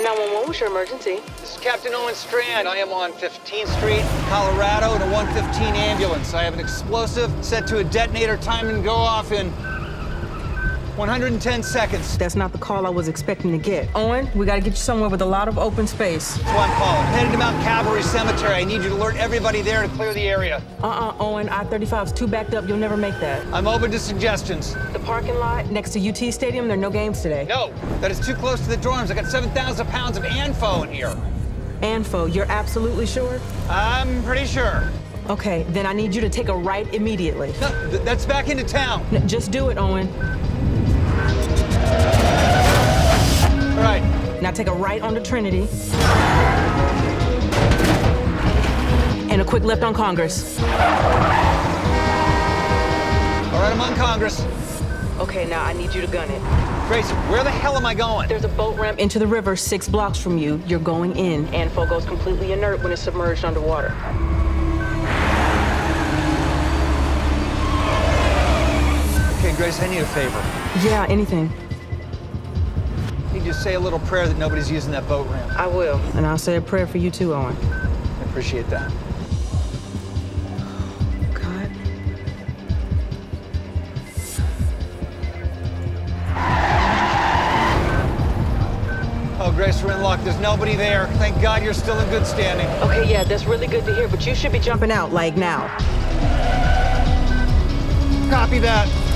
911, what's your emergency? This is Captain Owen Strand. I am on 15th Street, Colorado, in a 115 ambulance. I have an explosive set to a detonator time and go off in 110 seconds. That's not the call I was expecting to get. Owen, we gotta get you somewhere with a lot of open space. That's why I'm calling. Headed to Mount Calvary Cemetery. I need you to alert everybody there to clear the area. Uh-uh, Owen, I-35's too backed up. You'll never make that. I'm open to suggestions. The parking lot next to UT Stadium, there are no games today. No, that is too close to the dorms. I got 7,000 pounds of ANFO in here. ANFO, you're absolutely sure? I'm pretty sure. Okay, then I need you to take a right immediately. No, th that's back into town. No, just do it, Owen. Now take a right onto Trinity. And a quick left on Congress. All right, I'm on Congress. Okay, now I need you to gun it. Grace, where the hell am I going? There's a boat ramp into the river six blocks from you. You're going in. Anfo goes completely inert when it's submerged underwater. Okay, Grace, I need a favor. Yeah, anything. Can you just say a little prayer that nobody's using that boat ramp? I will. And I'll say a prayer for you too, Owen. I appreciate that. God. Oh, Grace, we're in luck. There's nobody there. Thank God you're still in good standing. Okay, yeah, that's really good to hear, but you should be jumping out, like now. Copy that.